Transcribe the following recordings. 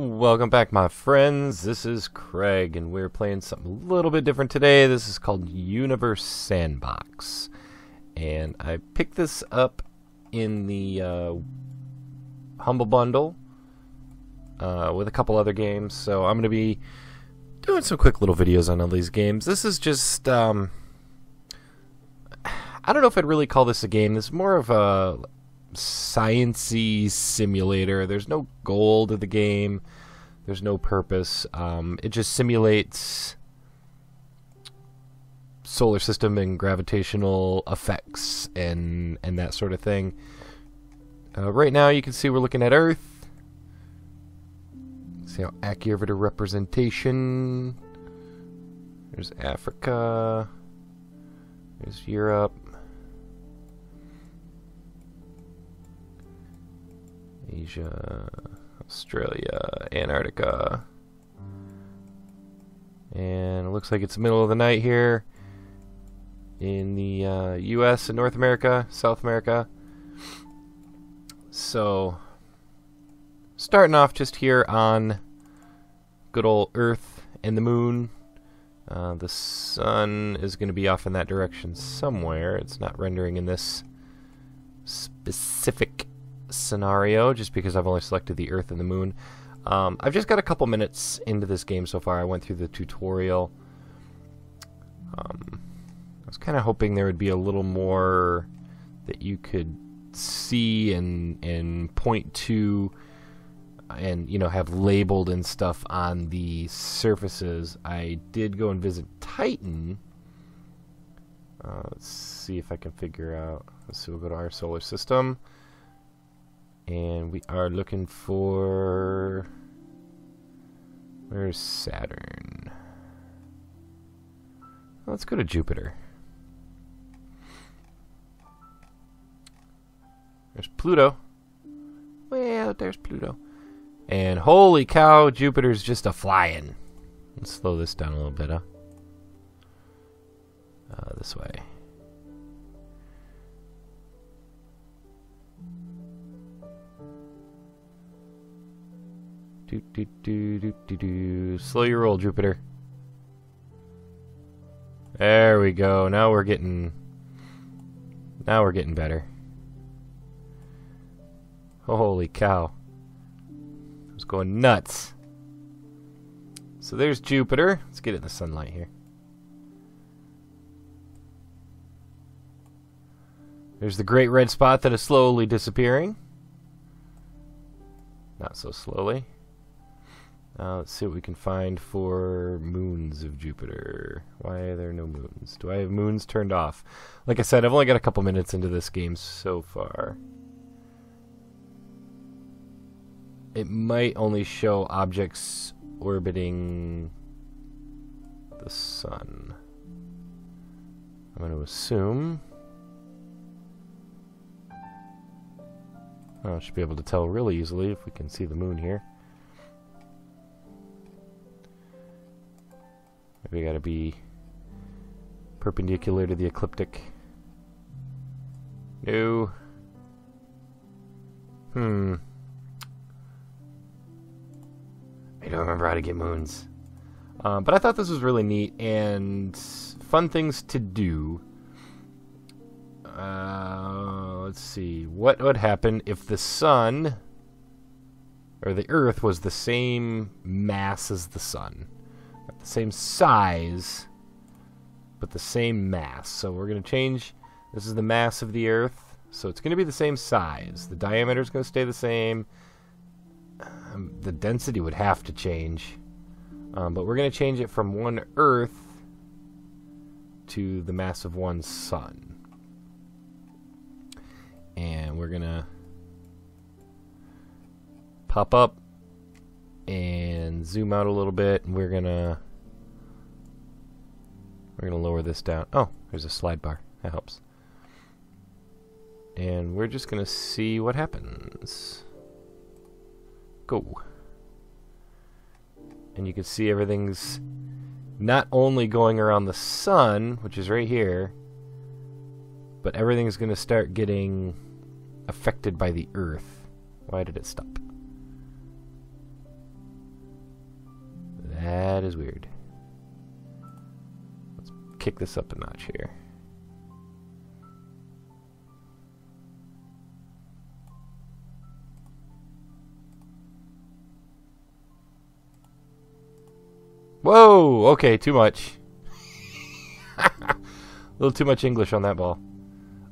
Welcome back, my friends. This is Craig, and we're playing something a little bit different today. This is called Universe Sandbox. And I picked this up in the uh, Humble Bundle uh, with a couple other games, so I'm going to be doing some quick little videos on all these games. This is just, um, I don't know if I'd really call this a game. This is more of a sciency simulator. There's no goal to the game. There's no purpose. Um, it just simulates solar system and gravitational effects and and that sort of thing. Uh, right now, you can see we're looking at Earth. See how accurate a representation. There's Africa. There's Europe. Asia, Australia, Antarctica. And it looks like it's the middle of the night here in the uh, US and North America, South America. So, starting off just here on good old Earth and the moon. Uh, the sun is going to be off in that direction somewhere. It's not rendering in this specific scenario just because I've only selected the Earth and the Moon. Um, I've just got a couple minutes into this game so far. I went through the tutorial. Um, I was kind of hoping there would be a little more that you could see and and point to and you know have labeled and stuff on the surfaces. I did go and visit Titan. Uh, let's see if I can figure out. Let's see. We'll go to our solar system and we are looking for where's Saturn? Let's go to Jupiter. There's Pluto. Well there's Pluto. And holy cow Jupiter's just a flying. Let's slow this down a little bit huh? Uh, this way Do, do, do, do, do, do. Slow your roll, Jupiter. There we go. Now we're getting... Now we're getting better. Holy cow. I was going nuts. So there's Jupiter. Let's get in the sunlight here. There's the great red spot that is slowly disappearing. Not so slowly. Uh, let's see what we can find for moons of Jupiter. Why are there no moons? Do I have moons turned off? Like I said, I've only got a couple minutes into this game so far. It might only show objects orbiting the sun. I'm going to assume. Oh, I should be able to tell really easily if we can see the moon here. We gotta be perpendicular to the ecliptic. No. Hmm. I don't remember how to get moons. Um, but I thought this was really neat and fun things to do. Uh, let's see. What would happen if the sun or the Earth was the same mass as the sun? The same size, but the same mass. So we're going to change, this is the mass of the Earth, so it's going to be the same size. The diameter is going to stay the same. Um, the density would have to change. Um, but we're going to change it from one Earth to the mass of one Sun. And we're going to pop up and zoom out a little bit and we're gonna we're gonna lower this down. Oh there's a slide bar. That helps. And we're just gonna see what happens. Go. And you can see everything's not only going around the sun which is right here but everything's gonna start getting affected by the earth. Why did it stop? That is weird. Kick this up a notch here. Whoa! Okay, too much. a little too much English on that ball.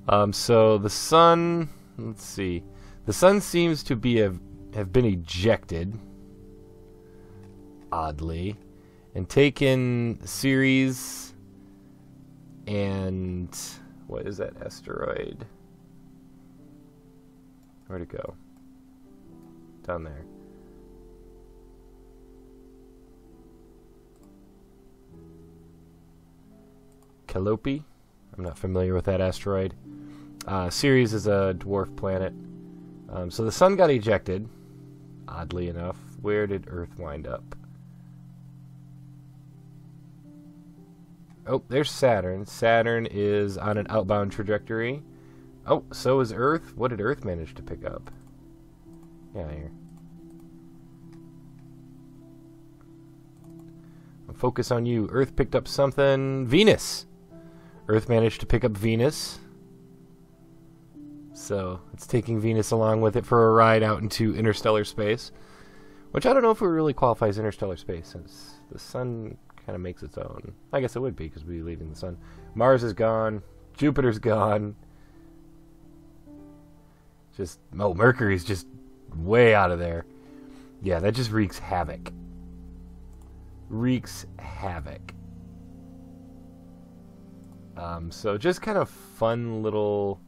Um, so the sun, let's see. The sun seems to be have, have been ejected, oddly, and taken Ceres and what is that asteroid? Where'd it go? Down there. Calliope. I'm not familiar with that asteroid. Uh, Ceres is a dwarf planet. Um, so the sun got ejected, oddly enough. Where did Earth wind up? Oh, there's Saturn. Saturn is on an outbound trajectory. Oh, so is Earth. What did Earth manage to pick up? Yeah, here. Focus on you. Earth picked up something. Venus! Earth managed to pick up Venus. So it's taking Venus along with it for a ride out into interstellar space. Which I don't know if it really qualifies interstellar space since the sun kind of makes its own. I guess it would be because we'd be leaving the sun. Mars is gone. Jupiter's gone. Just, oh, Mercury's just way out of there. Yeah, that just wreaks havoc. Wreaks havoc. Um, so just kind of fun little.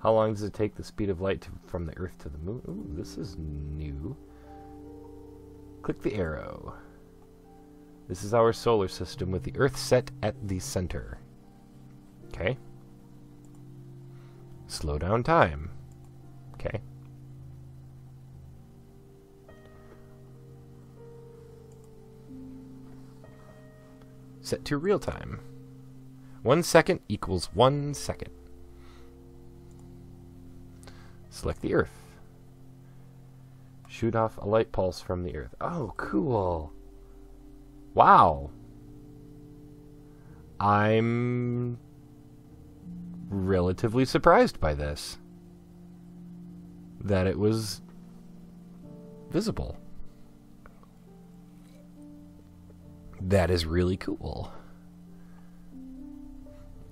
How long does it take the speed of light to, from the Earth to the Moon? Ooh, this is new. Click the arrow. This is our solar system with the Earth set at the center. Okay. Slow down time. Okay. Set to real time. One second equals one second. Select the Earth. Shoot off a light pulse from the Earth. Oh, cool. Wow. I'm relatively surprised by this. That it was visible. That is really cool.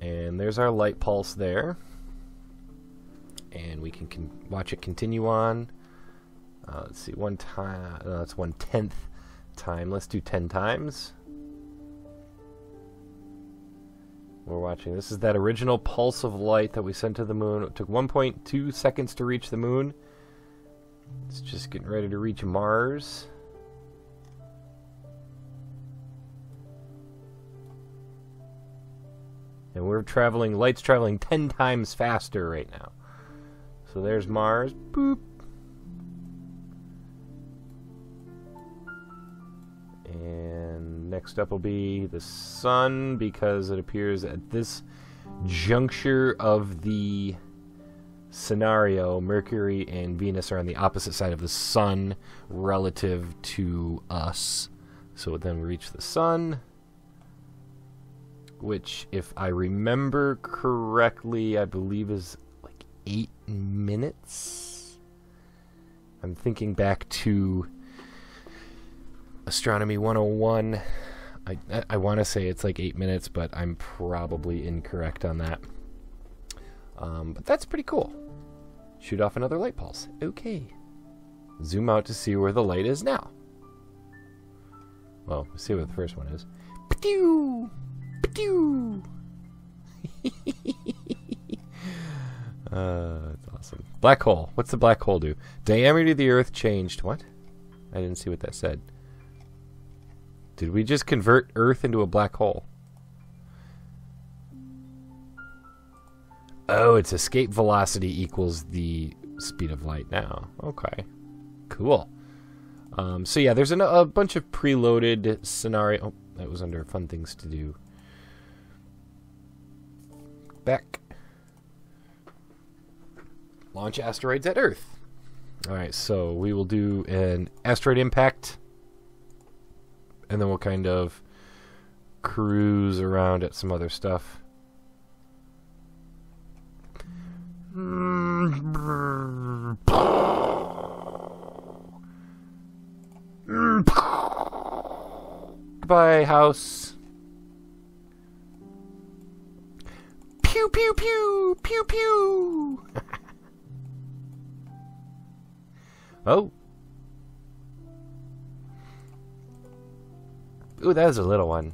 And there's our light pulse there. And we can watch it continue on. Uh, let's see, one time. Uh, that's one tenth time. Let's do ten times. We're watching. This is that original pulse of light that we sent to the moon. It took 1.2 seconds to reach the moon. It's just getting ready to reach Mars. And we're traveling, light's traveling 10 times faster right now. So there's Mars. Boop. And next up will be the sun because it appears at this juncture of the scenario, Mercury and Venus are on the opposite side of the sun relative to us. So then we reach the sun which, if I remember correctly, I believe is like eight minutes. I'm thinking back to Astronomy 101. I, I want to say it's like eight minutes, but I'm probably incorrect on that. Um, but that's pretty cool. Shoot off another light pulse. Okay. Zoom out to see where the light is now. Well, see what the first one is. Pew! Pew! uh, that's awesome. Black hole. What's the black hole do? Diameter of the Earth changed. What? I didn't see what that said. Did we just convert Earth into a black hole? Oh, its escape velocity equals the speed of light now. Okay. Cool. Um, so yeah, there's an, a bunch of preloaded scenario. Oh, that was under fun things to do back. Launch asteroids at Earth. Alright, so we will do an asteroid impact and then we'll kind of cruise around at some other stuff. Goodbye, house. Pew pew pew pew pew. oh. Ooh, that was a little one.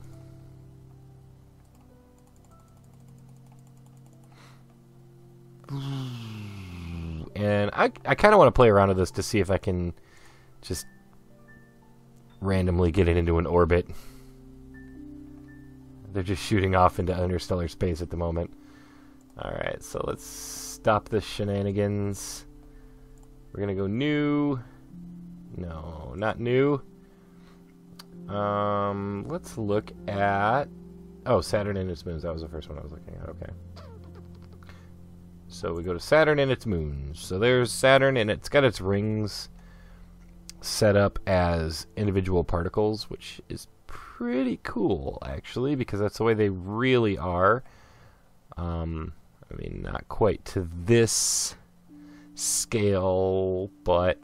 And I, I kind of want to play around with this to see if I can just randomly get it into an orbit. They're just shooting off into interstellar space at the moment. Alright, so let's stop the shenanigans. We're going to go new. No, not new. Um, let's look at... Oh, Saturn and its moons. That was the first one I was looking at. Okay. So we go to Saturn and its moons. So there's Saturn, and it's got its rings set up as individual particles, which is pretty cool, actually, because that's the way they really are. Um, I mean, not quite to this scale, but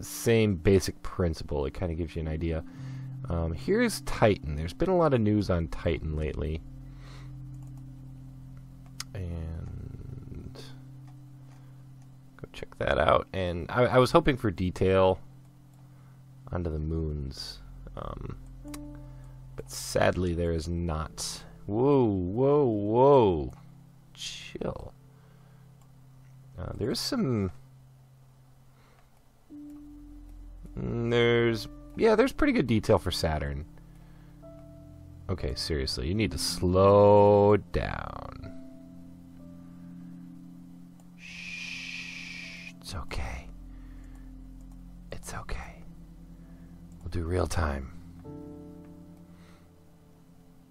same basic principle. It kind of gives you an idea. Um, here's Titan. There's been a lot of news on Titan lately. And go check that out. And I, I was hoping for detail onto the moons. Um, but sadly, there is not. Whoa, whoa, whoa. Chill. Uh, there's some. Mm, there's yeah, there's pretty good detail for Saturn. Okay, seriously, you need to slow down. Shh, it's okay. It's okay. We'll do real time.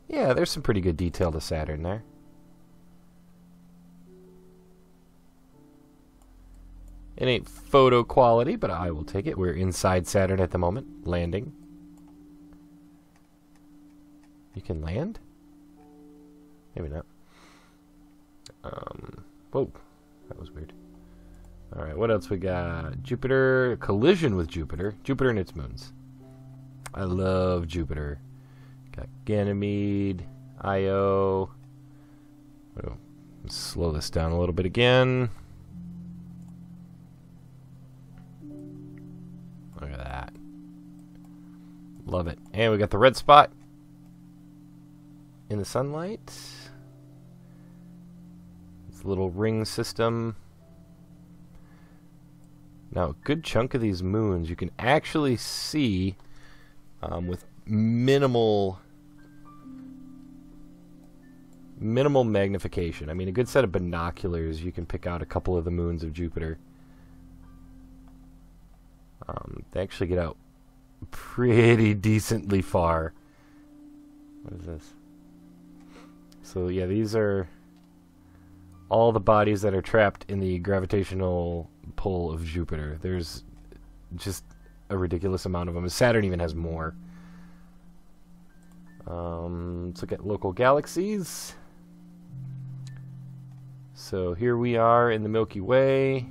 Yeah, there's some pretty good detail to Saturn there. It ain't photo quality, but I will take it. We're inside Saturn at the moment, landing. You can land? Maybe not. Um, whoa, that was weird. All right, what else we got? Jupiter, collision with Jupiter. Jupiter and its moons. I love Jupiter. Got Ganymede, Io. Slow this down a little bit again. Love it. And we got the red spot in the sunlight. This little ring system. Now, a good chunk of these moons you can actually see um, with minimal minimal magnification. I mean, a good set of binoculars, you can pick out a couple of the moons of Jupiter. Um, they actually get out pretty decently far. What is this? So yeah, these are all the bodies that are trapped in the gravitational pull of Jupiter. There's just a ridiculous amount of them. Saturn even has more. Um, let's look at local galaxies. So here we are in the Milky Way.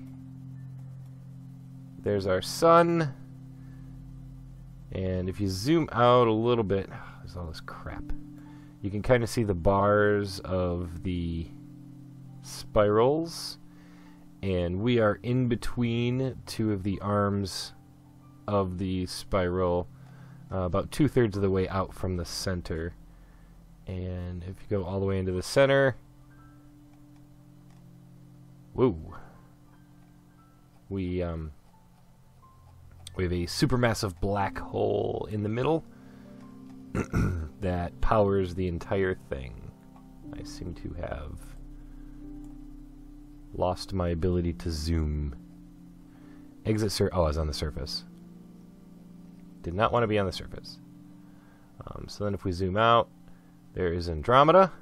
There's our sun. And if you zoom out a little bit, there's all this crap. You can kind of see the bars of the spirals. And we are in between two of the arms of the spiral, uh, about two thirds of the way out from the center. And if you go all the way into the center, whoa, we um, we have a supermassive black hole in the middle that powers the entire thing. I seem to have lost my ability to zoom. Exit sur- oh, I was on the surface. Did not want to be on the surface. Um, so then if we zoom out, there is Andromeda.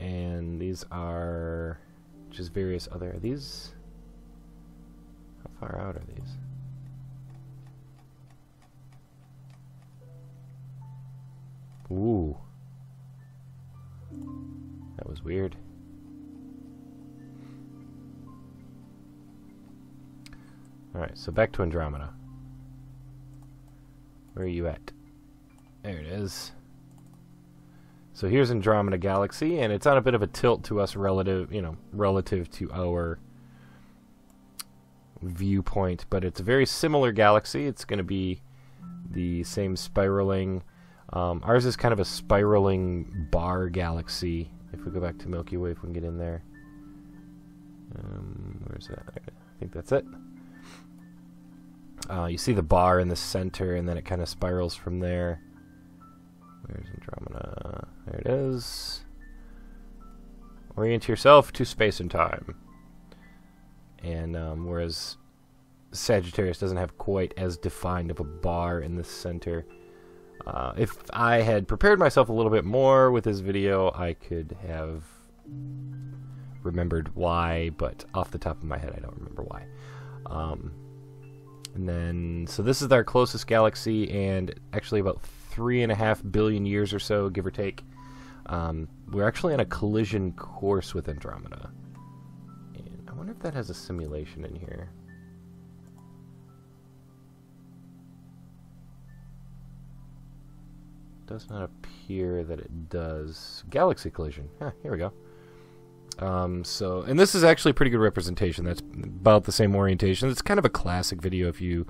And these are just various other... These... How far out are these? That was weird. Alright, so back to Andromeda. Where are you at? There it is. So here's Andromeda Galaxy, and it's on a bit of a tilt to us relative, you know, relative to our viewpoint, but it's a very similar galaxy. It's going to be the same spiraling. Um, ours is kind of a spiraling bar galaxy. If we go back to Milky Way, if we can get in there. Um, where's that? I think that's it. Uh, you see the bar in the center, and then it kind of spirals from there. Where's Andromeda? There it is. Orient yourself to space and time. And um, whereas Sagittarius doesn't have quite as defined of a bar in the center. Uh, if I had prepared myself a little bit more with this video, I could have remembered why, but off the top of my head, I don't remember why. Um, and then, so this is our closest galaxy, and actually about three and a half billion years or so, give or take. Um, we're actually on a collision course with Andromeda. And I wonder if that has a simulation in here. Does not appear that it does. Galaxy collision. Huh, here we go. Um, so, and this is actually a pretty good representation. That's about the same orientation. It's kind of a classic video. If you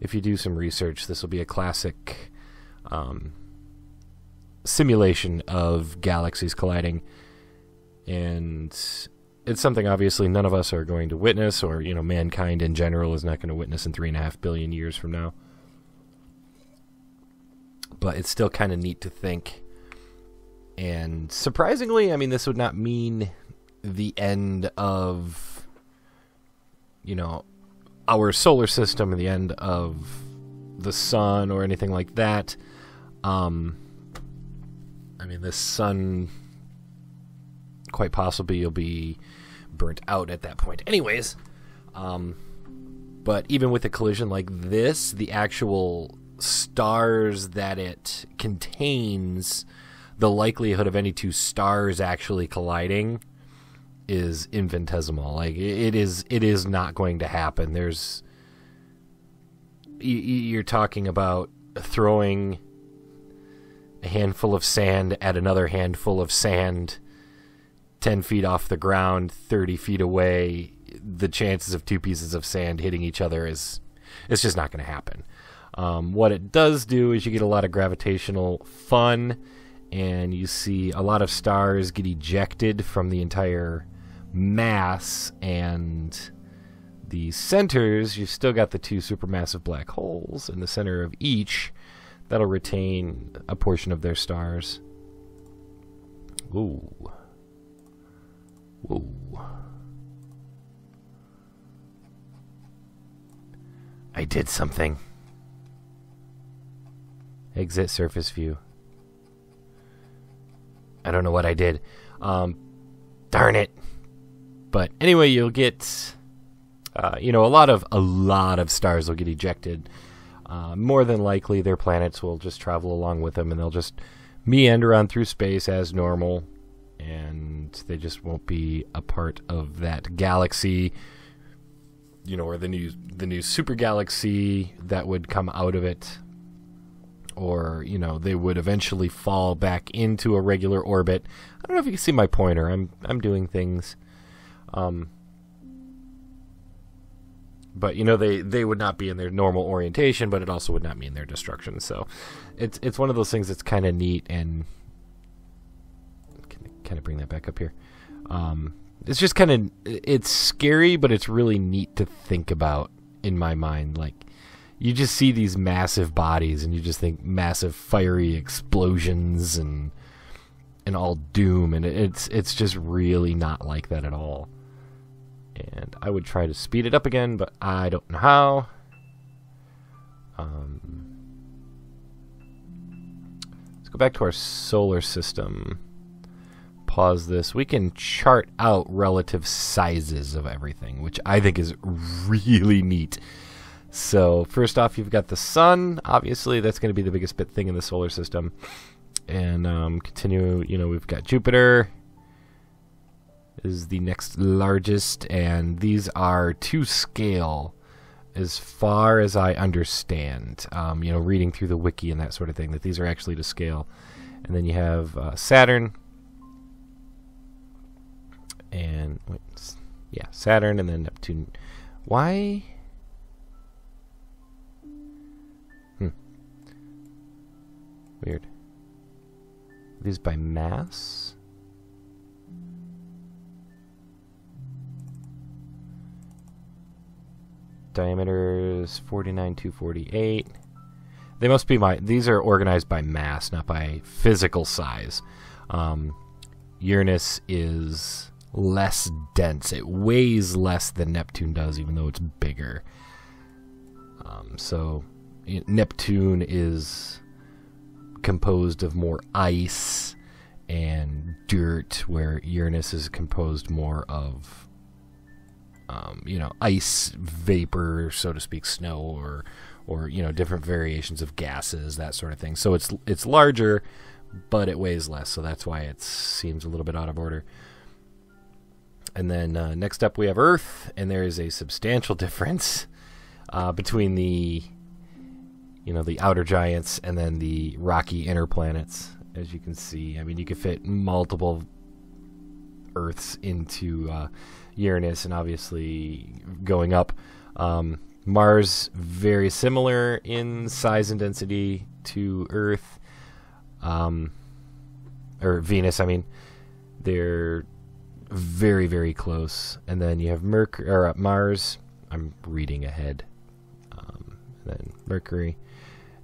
if you do some research, this will be a classic um, simulation of galaxies colliding, and it's something obviously none of us are going to witness, or you know, mankind in general is not going to witness in three and a half billion years from now. But it's still kind of neat to think. And surprisingly, I mean, this would not mean the end of you know our solar system and the end of the sun or anything like that. Um, I mean, the sun quite possibly you'll be burnt out at that point. Anyways, um, but even with a collision like this, the actual stars that it contains, the likelihood of any two stars actually colliding is infinitesimal. Like it is, it is not going to happen. There's, you're talking about throwing a handful of sand at another handful of sand 10 feet off the ground 30 feet away the chances of two pieces of sand hitting each other is it's just not going to happen um, what it does do is you get a lot of gravitational fun and you see a lot of stars get ejected from the entire mass and the centers, you've still got the two supermassive black holes in the center of each that'll retain a portion of their stars. Ooh. Whoa. I did something. Exit surface view. I don't know what I did. Um, darn it. But anyway, you'll get, uh, you know, a lot of a lot of stars will get ejected. Uh, more than likely, their planets will just travel along with them, and they'll just meander on through space as normal, and they just won't be a part of that galaxy. You know, or the new the new super galaxy that would come out of it or you know they would eventually fall back into a regular orbit. I don't know if you can see my pointer. I'm I'm doing things um, but you know they they would not be in their normal orientation, but it also would not mean their destruction. So it's it's one of those things that's kind of neat and kind of bring that back up here. Um, it's just kind of it's scary, but it's really neat to think about in my mind. Like you just see these massive bodies, and you just think massive fiery explosions and and all doom, and it's it's just really not like that at all. And I would try to speed it up again, but I don't know how. Um, let's go back to our solar system. Pause this. We can chart out relative sizes of everything, which I think is really neat. So, first off, you've got the sun. Obviously, that's going to be the biggest bit thing in the solar system. And um, continue, you know, we've got Jupiter, is the next largest, and these are to scale as far as I understand. Um, you know, reading through the wiki and that sort of thing, that these are actually to scale. And then you have uh, Saturn, and wait, yeah, Saturn, and then Neptune. Why? Weird. These by mass? Diameter is 49 248. They must be my. These are organized by mass, not by physical size. Um, Uranus is less dense. It weighs less than Neptune does, even though it's bigger. Um, so Neptune is composed of more ice and dirt, where Uranus is composed more of, um, you know, ice vapor, so to speak, snow, or or you know, different variations of gases, that sort of thing. So it's it's larger, but it weighs less, so that's why it seems a little bit out of order. And then uh, next up we have Earth, and there is a substantial difference uh, between the you know the outer giants and then the rocky inner planets. As you can see, I mean you could fit multiple Earths into uh, Uranus, and obviously going up. Um, Mars very similar in size and density to Earth, um, or Venus. I mean, they're very very close. And then you have Mercury or uh, Mars. I'm reading ahead. Then Mercury,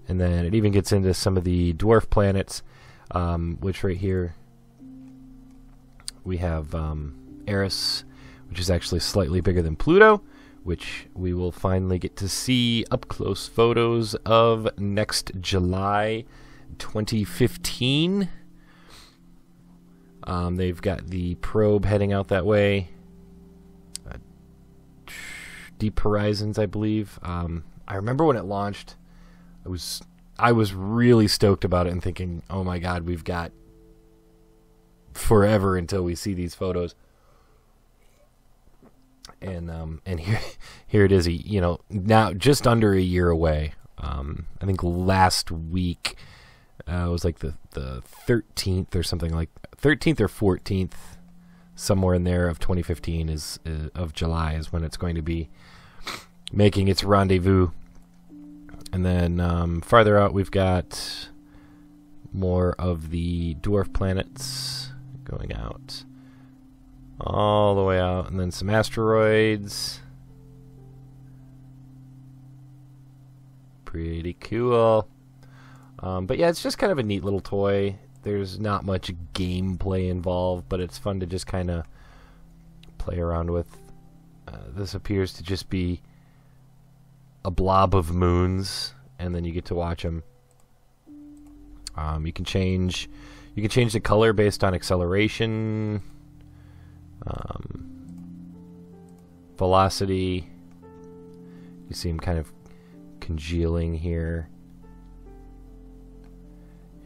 and then it even gets into some of the dwarf planets, um, which right here we have um, Eris, which is actually slightly bigger than Pluto, which we will finally get to see up close photos of next July 2015. Um, they've got the probe heading out that way. Uh, Deep Horizons, I believe. Um, I remember when it launched. I was I was really stoked about it and thinking, "Oh my God, we've got forever until we see these photos." And um, and here here it is. You know, now just under a year away. Um, I think last week uh, it was like the the 13th or something like 13th or 14th, somewhere in there of 2015 is uh, of July is when it's going to be making its rendezvous. And then um, farther out, we've got more of the dwarf planets going out all the way out, and then some asteroids. Pretty cool. Um, but yeah, it's just kind of a neat little toy. There's not much gameplay involved, but it's fun to just kind of play around with. Uh, this appears to just be a blob of moons, and then you get to watch them. Um, you can change, you can change the color based on acceleration, um, velocity. You see them kind of congealing here.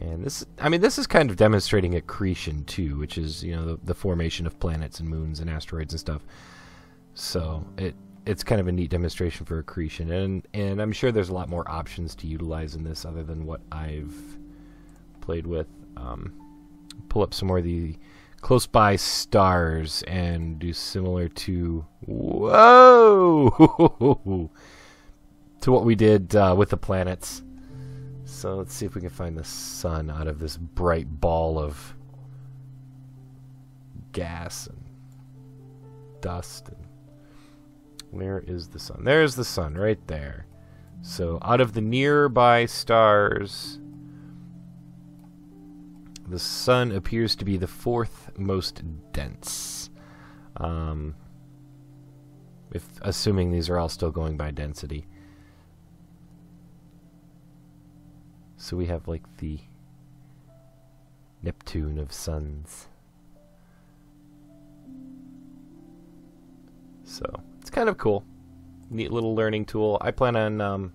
And this, I mean, this is kind of demonstrating accretion too, which is you know the, the formation of planets and moons and asteroids and stuff. So it it's kind of a neat demonstration for accretion, and and I'm sure there's a lot more options to utilize in this other than what I've played with. Um, pull up some more of the close by stars and do similar to whoa to what we did uh, with the planets. So let's see if we can find the sun out of this bright ball of gas and dust. And where is the sun? There's the sun right there. So out of the nearby stars, the sun appears to be the fourth most dense. Um, if assuming these are all still going by density. So we have like the Neptune of suns. So kind of cool. Neat little learning tool. I plan on, um,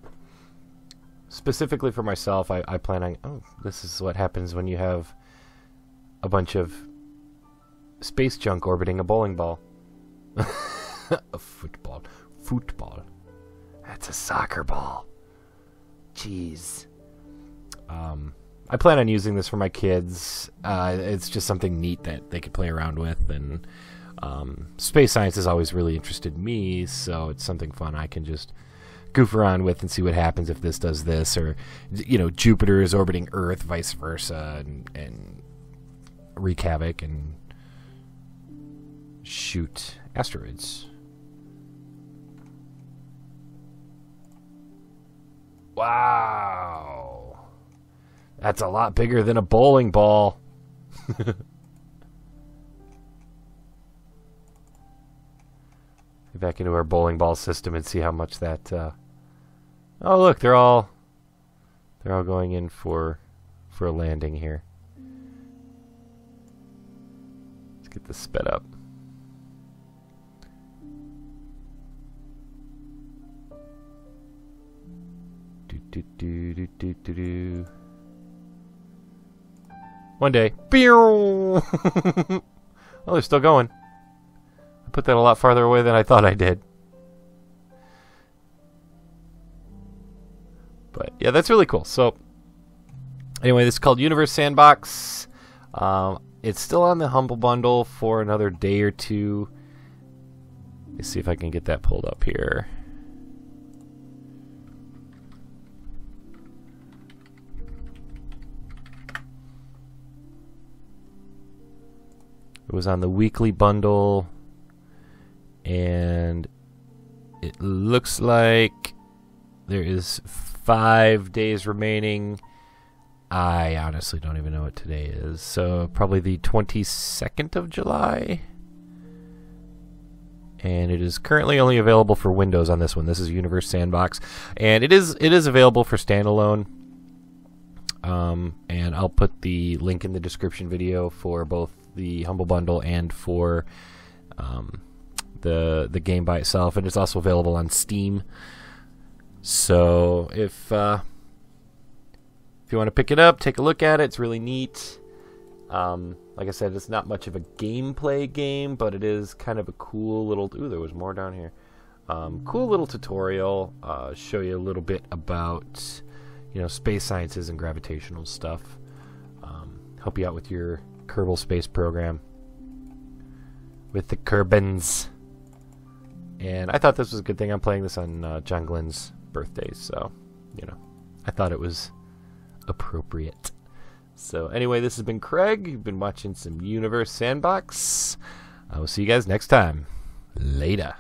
specifically for myself, I, I plan on, oh, this is what happens when you have a bunch of space junk orbiting a bowling ball. a football. Football. That's a soccer ball. Jeez. Um, I plan on using this for my kids. Uh, it's just something neat that they could play around with, and um, space science has always really interested me. So it's something fun I can just goof around with and see what happens if this does this, or you know, Jupiter is orbiting Earth, vice versa, and, and wreak havoc and shoot asteroids. Wow. That's a lot bigger than a bowling ball. Back into our bowling ball system and see how much that. Uh... Oh, look, they're all they're all going in for for a landing here. Let's get this sped up. do, do, do. One day. oh, they're still going. Put that a lot farther away than I thought I did. But yeah, that's really cool. So, anyway, this is called Universe Sandbox. Um, it's still on the Humble Bundle for another day or two. Let's see if I can get that pulled up here. It was on the weekly bundle, and it looks like there is five days remaining. I honestly don't even know what today is. So probably the 22nd of July. And it is currently only available for Windows on this one. This is Universe Sandbox, and it is it is available for standalone. Um, and I'll put the link in the description video for both the Humble Bundle and for um, the the game by itself, and it's also available on Steam. So if uh, if you want to pick it up, take a look at it. It's really neat. Um, like I said, it's not much of a gameplay game, but it is kind of a cool little. Ooh, there was more down here. Um, cool little tutorial. Uh, show you a little bit about you know space sciences and gravitational stuff. Um, help you out with your Kerbal Space Program with the Kerbins. And I thought this was a good thing. I'm playing this on uh, John Glenn's birthday, so, you know, I thought it was appropriate. So, anyway, this has been Craig. You've been watching some Universe Sandbox. I will see you guys next time. Later.